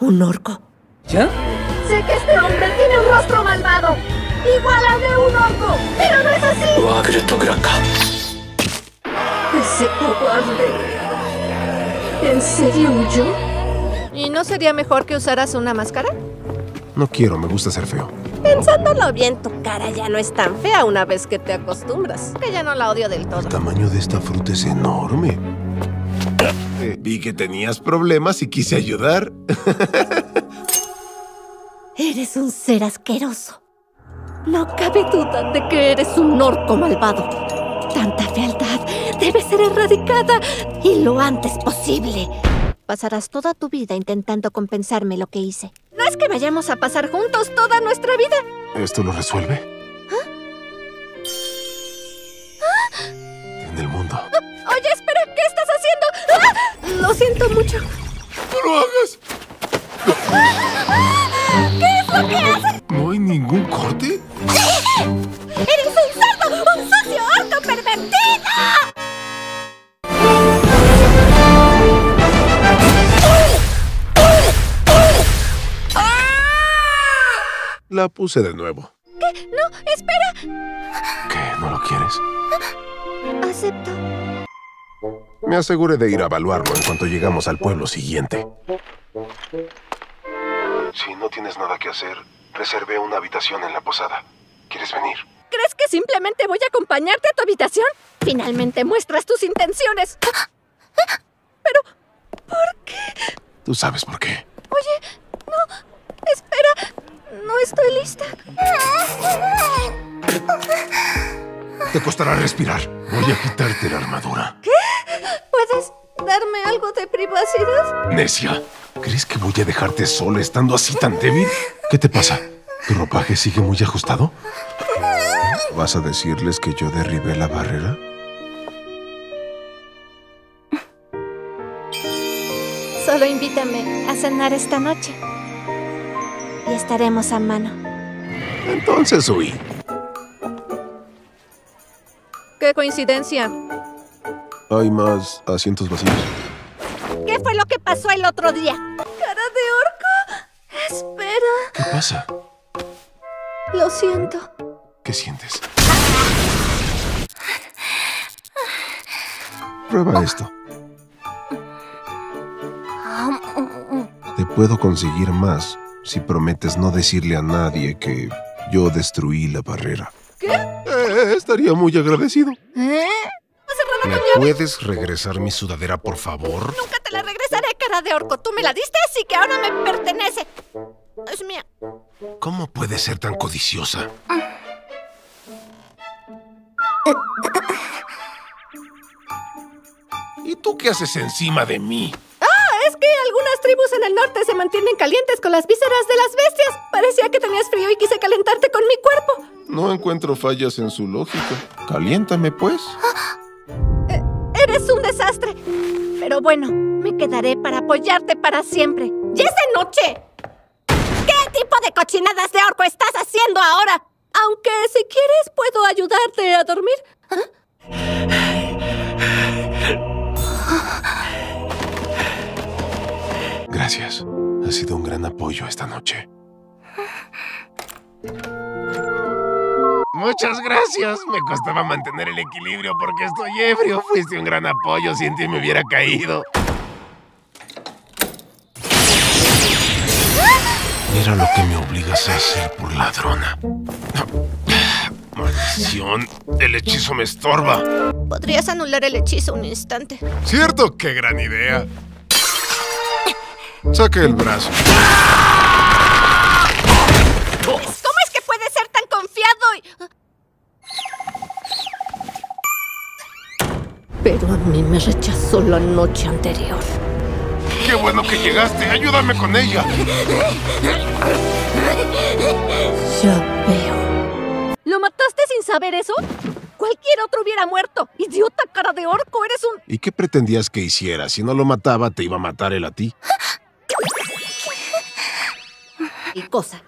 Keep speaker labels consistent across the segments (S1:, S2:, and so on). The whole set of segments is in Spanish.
S1: ¿Un orco?
S2: ¿Ya?
S3: Sé que este hombre tiene un rostro malvado, igual al de un orco, pero no es así. Ese cobarde. ¿En serio huyó?
S1: ¿Y no sería mejor que usaras una máscara?
S4: No quiero, me gusta ser feo.
S1: Pensándolo bien, tu cara ya no es tan fea una vez que te acostumbras. Que ya no la odio del todo.
S4: El tamaño de esta fruta es enorme. Vi que tenías problemas y quise ayudar.
S1: Eres un ser asqueroso. No cabe duda de que eres un orco malvado. Tanta fealdad debe ser erradicada y lo antes posible. Pasarás toda tu vida intentando compensarme lo que hice. No es que vayamos a pasar juntos toda nuestra vida.
S4: ¿Esto lo resuelve?
S1: Lo siento mucho.
S4: ¡No lo hagas!
S1: ¿Qué es lo que haces?
S4: ¿No hay ningún corte?
S1: ¡Eres un cerdo! ¡Un sucio orco pervertido!
S4: La puse de nuevo.
S1: ¿Qué? No, espera.
S4: ¿Qué? ¿No lo quieres?
S1: Acepto.
S4: Me aseguré de ir a evaluarlo en cuanto llegamos al pueblo siguiente. Si no tienes nada que hacer, reservé una habitación en la posada. ¿Quieres venir?
S1: ¿Crees que simplemente voy a acompañarte a tu habitación? Finalmente muestras tus intenciones. Pero, ¿por qué?
S4: Tú sabes por qué.
S1: Oye, no, espera. No estoy lista.
S4: Te costará respirar. Voy a quitarte la armadura.
S1: Privacidad?
S4: Necia, ¿crees que voy a dejarte sola estando así tan débil? ¿Qué te pasa? ¿Tu ropaje sigue muy ajustado? ¿Vas a decirles que yo derribé la barrera?
S1: Solo invítame a cenar esta noche. Y estaremos a mano.
S4: Entonces huí.
S1: ¡Qué coincidencia!
S4: Hay más asientos vacíos.
S1: ¿Qué fue lo que pasó el otro día? ¡Cara de orco! Espera.
S4: ¿Qué pasa?
S1: Lo siento.
S4: ¿Qué sientes? Prueba esto. Te puedo conseguir más si prometes no decirle a nadie que yo destruí la barrera.
S1: ¿Qué?
S4: Eh, estaría muy agradecido.
S1: ¿Eh?
S4: ¿Me puedes regresar mi sudadera, por favor?
S1: Nunca te la regresaré, cara de orco. Tú me la diste, así que ahora me pertenece. Es mía.
S4: ¿Cómo puedes ser tan codiciosa? ¿Y tú qué haces encima de mí?
S1: Ah, es que algunas tribus en el norte se mantienen calientes con las vísceras de las bestias. Parecía que tenías frío y quise calentarte con mi cuerpo.
S4: No encuentro fallas en su lógica. Caliéntame, pues.
S1: Pero bueno, me quedaré para apoyarte para siempre. ¡Ya es de noche! ¿Qué tipo de cochinadas de orco estás haciendo ahora? Aunque si quieres puedo ayudarte a dormir.
S4: Gracias. Ha sido un gran apoyo esta noche. Muchas gracias. Me costaba mantener el equilibrio porque estoy ebrio. Fuiste un gran apoyo. Sin ti me hubiera caído. Mira lo que me obligas a hacer por ladrona. Maldición. El hechizo me estorba.
S1: Podrías anular el hechizo un instante.
S4: Cierto, qué gran idea. Saque el brazo.
S1: ¿Cómo Pero a mí me rechazó la noche anterior.
S4: Qué bueno que llegaste. Ayúdame con ella.
S1: Ya veo. ¿Lo mataste sin saber eso? Cualquier otro hubiera muerto. Idiota cara de orco, eres un...
S4: ¿Y qué pretendías que hiciera? Si no lo mataba, te iba a matar él a ti.
S1: Y cosa.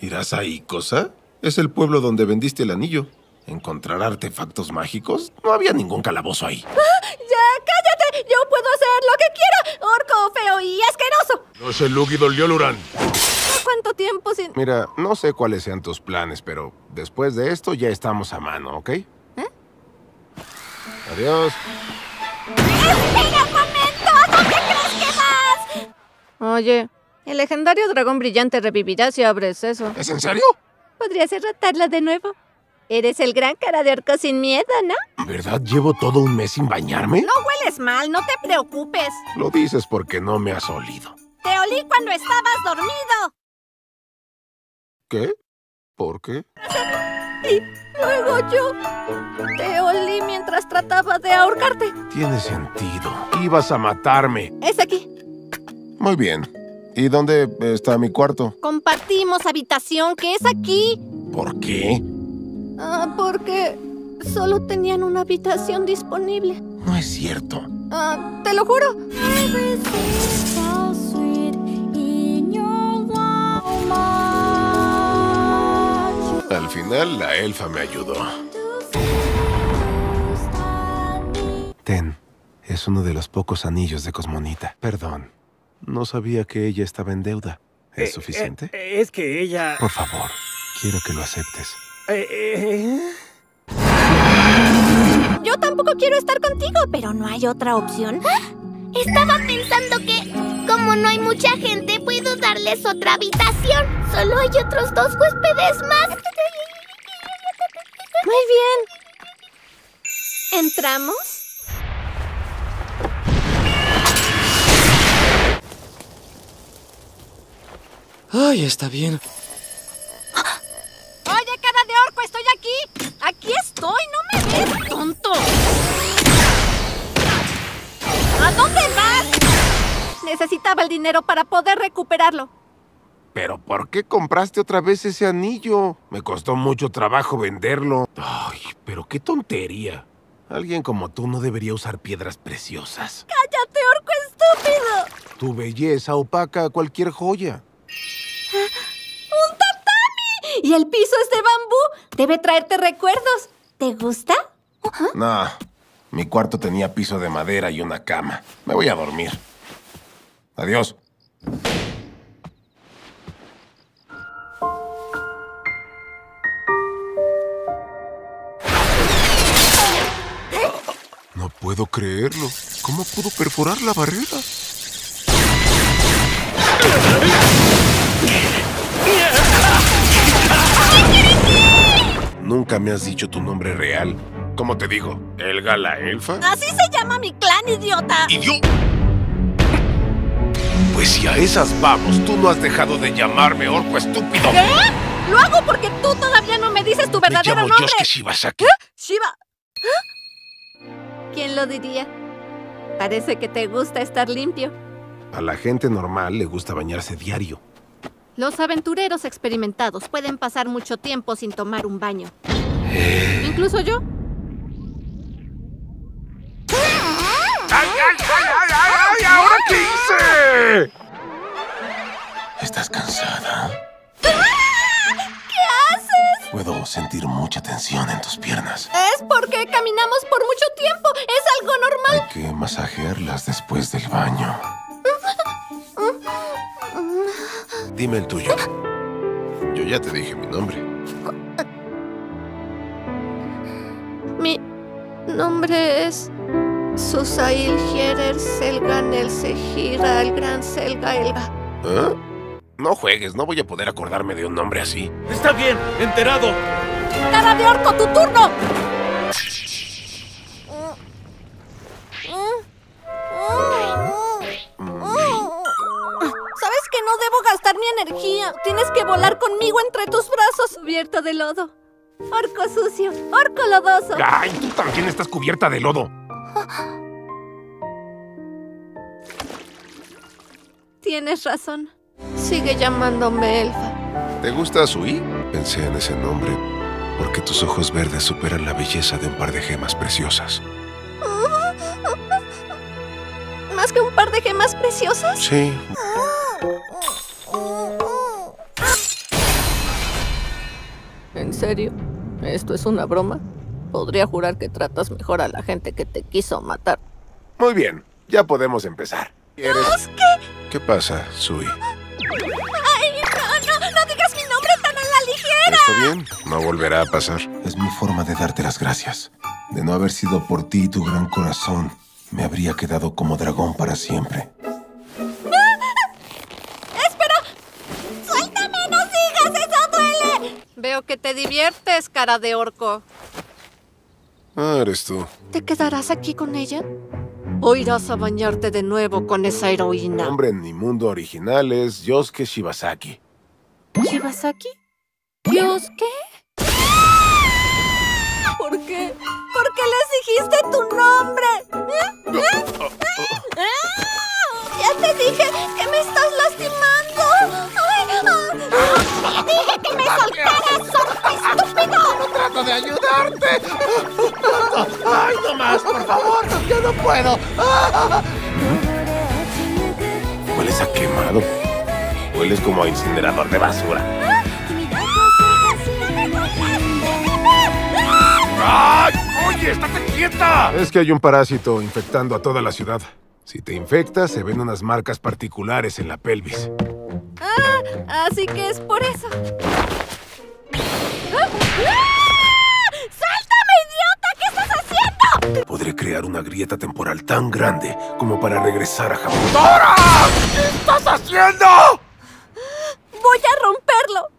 S4: ¿Irás ahí, cosa? Es el pueblo donde vendiste el anillo. ¿Encontrar artefactos mágicos? No había ningún calabozo ahí.
S1: ¡Ya, cállate! Yo puedo hacer lo que quiera. Orco, feo y asqueroso.
S4: No sé, Lugidol Yoluran.
S1: ¿Cuánto tiempo sin...?
S4: Mira, no sé cuáles sean tus planes, pero después de esto ya estamos a mano, ¿ok? ¿Eh? Adiós.
S1: ¡Espera un momento! ¿Dónde crees que vas? Oye, el legendario dragón brillante revivirá si abres eso.
S4: ¿Es en serio?
S1: ¿Podrías derrotarlo de nuevo? Eres el gran cara de orco sin miedo, ¿no?
S4: ¿Verdad llevo todo un mes sin bañarme?
S1: No hueles mal, no te preocupes.
S4: Lo dices porque no me has olido.
S1: Te olí cuando estabas dormido.
S4: ¿Qué? ¿Por qué?
S1: Y luego yo te olí mientras trataba de ahorcarte.
S4: Tiene sentido. Ibas a matarme.
S1: Es aquí.
S4: Muy bien. ¿Y dónde está mi cuarto?
S1: Compartimos habitación, que es aquí.
S4: ¿Por qué?
S1: Ah, porque solo tenían una habitación disponible.
S4: No es cierto.
S1: Ah, te lo juro.
S4: Al final, la elfa me ayudó. Ten, es uno de los pocos anillos de Cosmonita. Perdón, no sabía que ella estaba en deuda. ¿Es
S2: Eh,
S4: suficiente?
S2: eh, es que ella...
S4: Por favor, quiero que lo aceptes.
S2: Eh, eh,
S1: Yo tampoco quiero estar contigo, pero no hay otra opción.
S3: Estaba pensando que, como no hay mucha gente, puedo darles otra habitación. Solo hay otros dos huéspedes más.
S1: Muy bien. ¿Entramos?
S2: Ay, está bien.
S1: Necesitaba el dinero para poder recuperarlo.
S4: ¿Pero por qué compraste otra vez ese anillo? Me costó mucho trabajo venderlo. Ay, pero qué tontería. Alguien como tú no debería usar piedras preciosas.
S1: ¡Cállate, orco estúpido!
S4: Tu belleza opaca a cualquier joya.
S1: ¡Un tatami! Y el piso es de bambú. Debe traerte recuerdos. ¿Te gusta?
S4: No, mi cuarto tenía piso de madera y una cama. Me voy a dormir. Adiós. No puedo creerlo. ¿Cómo pudo perforar la barrera? Nunca me has dicho tu nombre real. ¿Cómo te digo? ¿Elga la elfa?
S1: Así se llama mi clan, idiota.
S4: ¡Idiota! Pues si a esas vamos, tú no has dejado de llamarme orco estúpido.
S1: ¿Qué? Lo hago porque tú todavía no me dices tu
S4: Me
S1: verdadero
S4: llamo
S1: nombre.
S4: Yosuke Shibasaki.
S1: Shiva. ¿Quién lo diría? Parece que te gusta estar limpio.
S4: A la gente normal le gusta bañarse diario.
S1: Los aventureros experimentados pueden pasar mucho tiempo sin tomar un baño. Incluso yo.
S4: ¡Ay, ay, ay, ay, ay! ¿Ahora qué hice? ¿Estás cansada?
S1: ¿Qué haces?
S4: Puedo sentir mucha tensión en tus piernas.
S1: Es porque caminamos por mucho tiempo. Es algo normal.
S4: Hay que masajearlas después del baño. Dime el tuyo. Yo ya te dije mi nombre.
S1: Mi nombre es Susail Hierer Selgan el Sejira el Gran Selga Elga.
S4: ¿Ah? No juegues, no voy a poder acordarme de un nombre así.
S2: Está bien, enterado.
S1: ¡Cara de orco, tu turno! ¿Sabes que no debo gastar mi energía? Tienes que volar conmigo entre tus brazos. Cubierto de lodo. Orco sucio, orco lodoso.
S4: ¡Ay, tú también estás cubierta de lodo!
S1: Tienes razón. Sigue llamándome elfa.
S4: ¿Te gusta Sui? Pensé en ese nombre porque tus ojos verdes superan la belleza de un par de gemas preciosas.
S1: ¿Más que un par de gemas preciosas?
S4: Sí.
S1: ¿En serio? ¿Esto es una broma? Podría jurar que tratas mejor a la gente que te quiso matar.
S4: Muy bien. Ya podemos empezar. ¿Quieres? ¿Qué pasa, Sui?
S1: ¡Ay, no, no, no digas mi nombre tan a la ligera!
S4: ¿Está bien? No volverá a pasar. Es mi forma de darte las gracias. De no haber sido por ti y tu gran corazón, me habría quedado como dragón para siempre.
S1: ¡Espera! ¡Suéltame! ¡No sigas! ¡Eso duele! Veo que te diviertes, cara de orco.
S4: Ah, eres tú.
S1: ¿Te quedarás aquí con ella? ¿O irás a bañarte de nuevo con esa heroína?
S4: Nombre en mi mundo original es Yosuke Shibasaki.
S1: ¿Shibasaki? ¿Dios qué? ¿Por qué? ¿Por qué les dijiste tu nombre? ¿Eh? ¿Eh? ¡Ah! Ya te dije que me estás lastimando. ¡Ay! ¡Ah! ¡Dije que me soltaras, estúpido!
S4: ¡Trato de ayudarte! ¡Ay, no más, por favor! ¡Ya no puedo! Hueles a quemado. Hueles como a incinerador de basura. ¡Ay! ¡Oye, estate quieta! Es que hay un parásito infectando a toda la ciudad. Si te infectas, se ven unas marcas particulares en la pelvis.
S1: Así que es por eso. ¡Ah! ¡Suéltame,
S4: Podré crear una grieta temporal tan grande como para regresar a Japón. ¡Dora! ¿Qué estás haciendo? ¡Voy a romperlo!